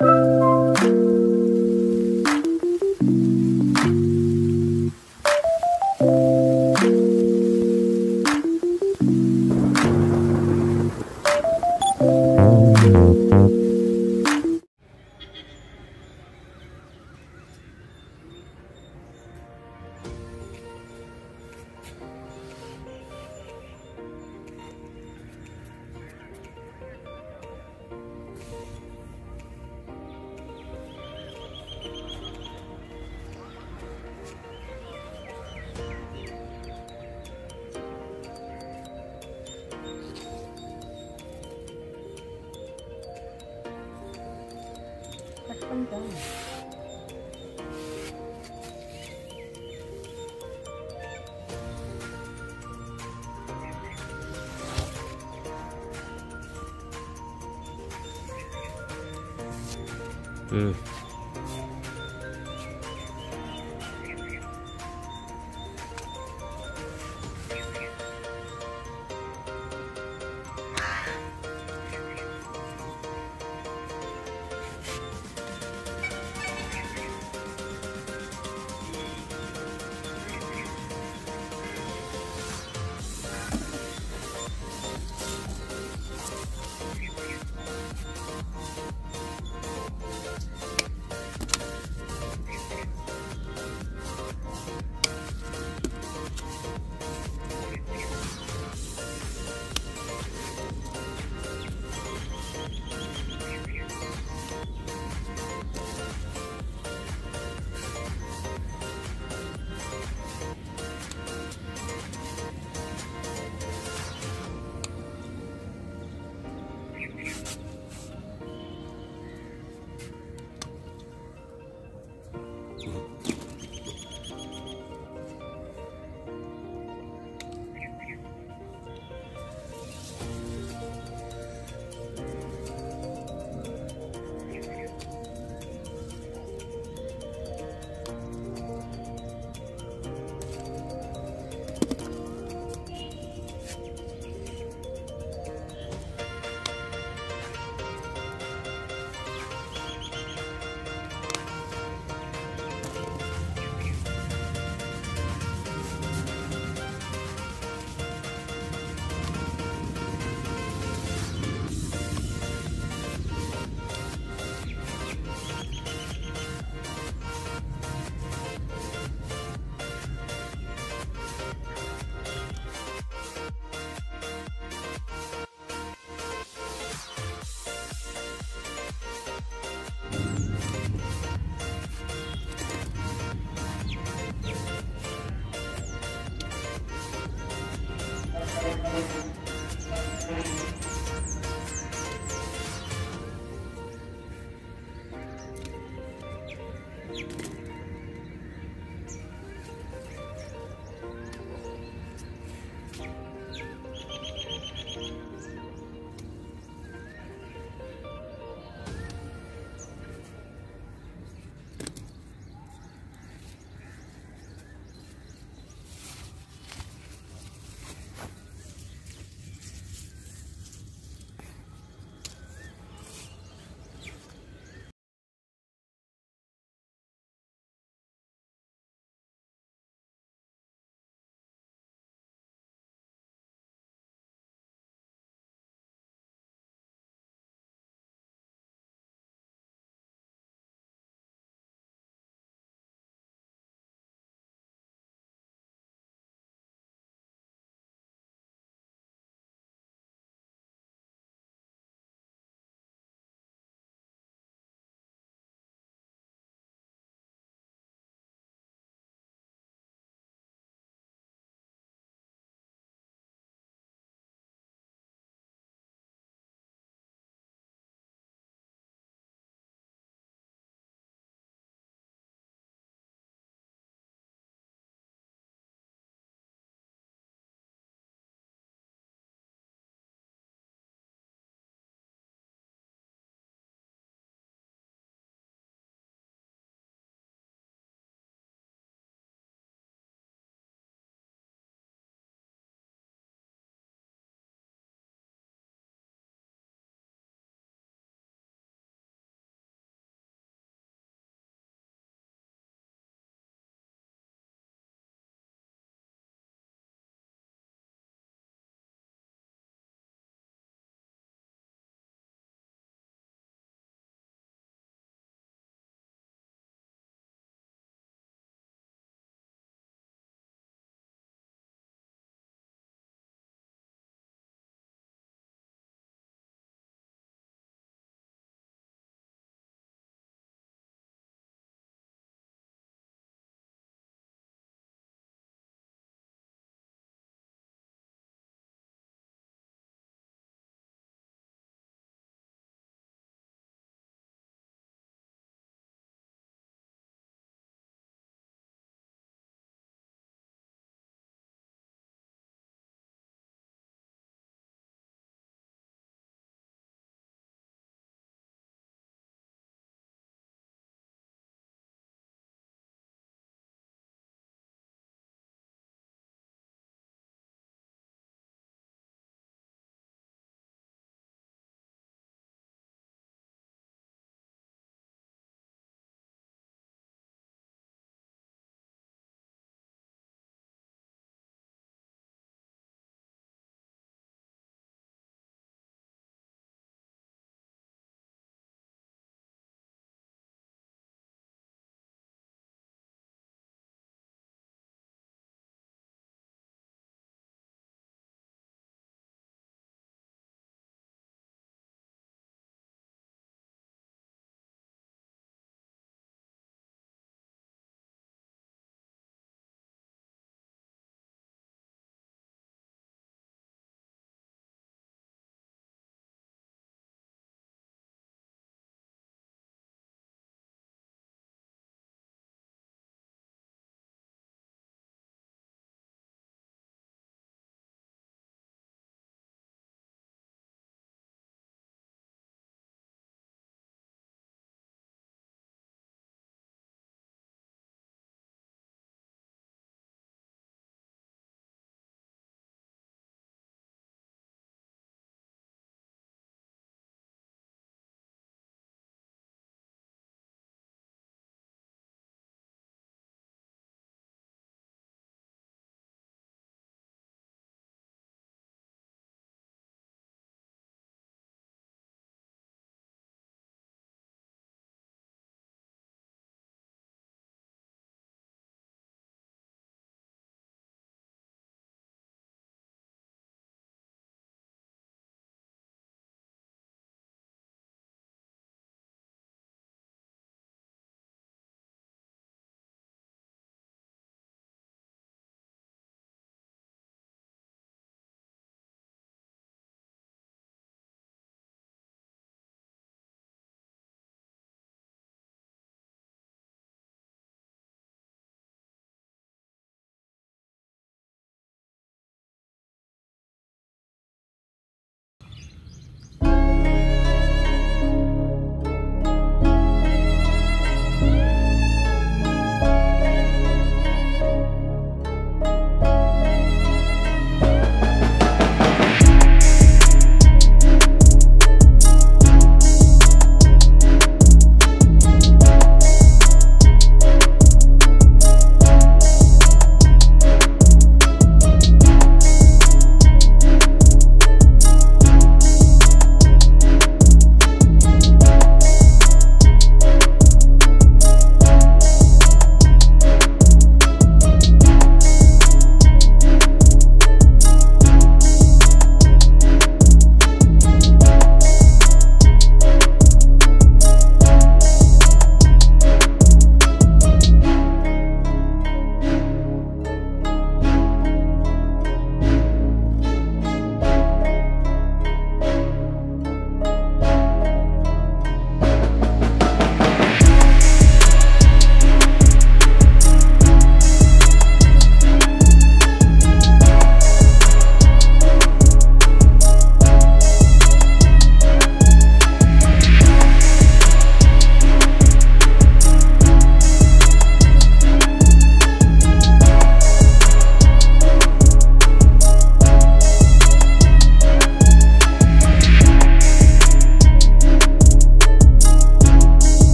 Música 钟。嗯。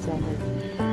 from it.